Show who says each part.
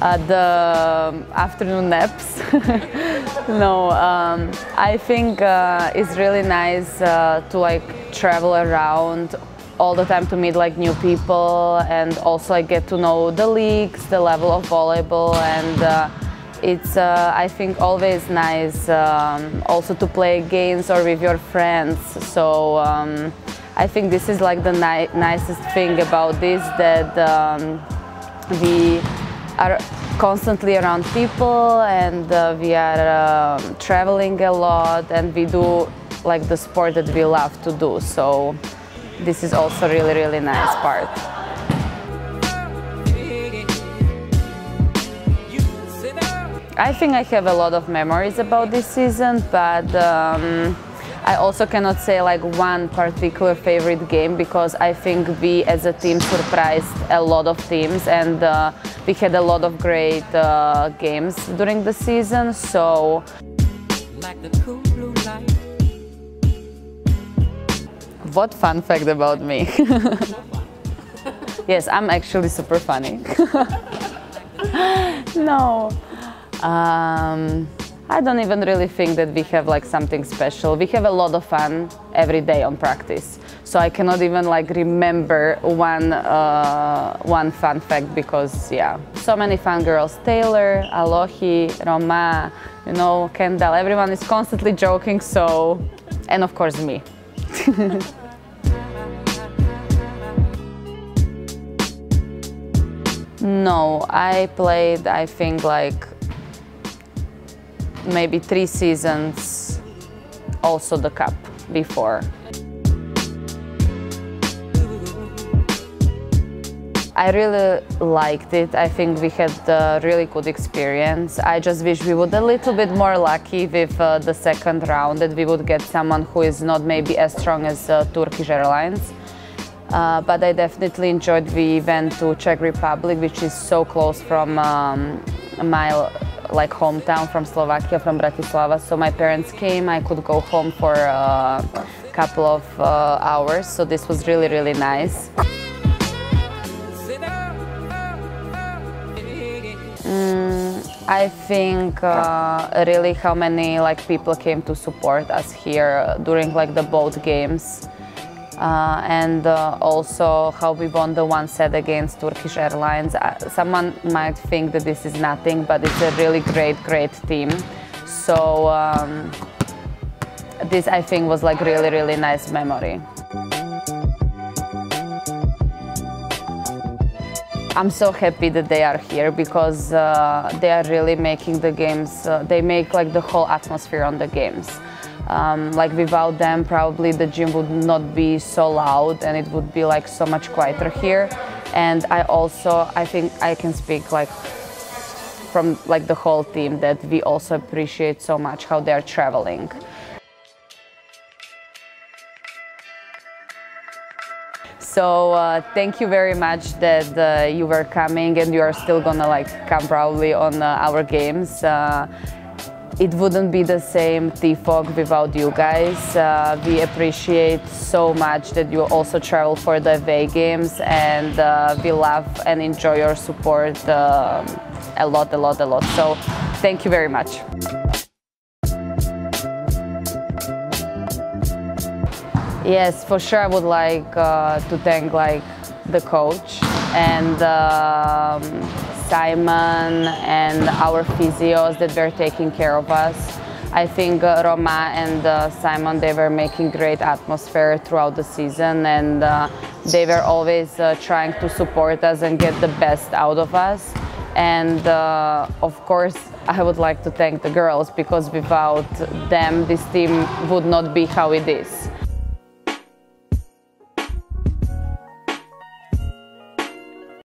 Speaker 1: uh, the afternoon naps. no, um, I think uh, it's really nice uh, to like travel around all the time to meet like new people and also like get to know the leagues, the level of volleyball and uh, it's uh, I think always nice um, also to play games or with your friends. So um, I think this is like the ni nicest thing about this that um, we are constantly around people and uh, we are uh, traveling a lot and we do like the sport that we love to do so this is also really really nice part I think I have a lot of memories about this season but um, I also cannot say like one particular favorite game because I think we as a team surprised a lot of teams and uh, we had a lot of great uh, games during the season. So
Speaker 2: Like the cool blue light.
Speaker 1: what fun fact about me? yes, I'm actually super funny. no. Um, I don't even really think that we have like something special. We have a lot of fun every day on practice. So I cannot even like remember one uh, one fun fact because yeah, so many fun girls. Taylor, Alohi, Roma, you know, Kendall. Everyone is constantly joking. So, and of course me. No, I played, I think, like maybe three seasons, also the cup before. I really liked it. I think we had a really good experience. I just wish we would a little bit more lucky with uh, the second round, that we would get someone who is not maybe as strong as uh, Turkish Airlines. Uh, but I definitely enjoyed. We went to Czech Republic, which is so close from um, my like hometown from Slovakia, from Bratislava. So my parents came. I could go home for a couple of uh, hours. So this was really really nice. Mm, I think uh, really how many like people came to support us here during like the boat games. Uh, and uh, also how we won the one set against Turkish Airlines. Uh, someone might think that this is nothing, but it's a really great, great team. So um, this I think was like really, really nice memory. I'm so happy that they are here because uh, they are really making the games, uh, they make like the whole atmosphere on the games. Um, like without them, probably the gym would not be so loud and it would be like so much quieter here. And I also, I think I can speak like from like the whole team that we also appreciate so much how they are traveling. So uh, thank you very much that uh, you were coming and you are still gonna like come probably on uh, our games. It wouldn't be the same TFOC without you guys. Uh, we appreciate so much that you also travel for the away games and uh, we love and enjoy your support um, a lot, a lot, a lot. So thank you very much. Yes, for sure. I would like uh, to thank like the coach and um, Simon and our physios that were taking care of us. I think uh, Roma and uh, Simon they were making great atmosphere throughout the season and uh, they were always uh, trying to support us and get the best out of us. And uh, of course, I would like to thank the girls because without them, this team would not be how it is.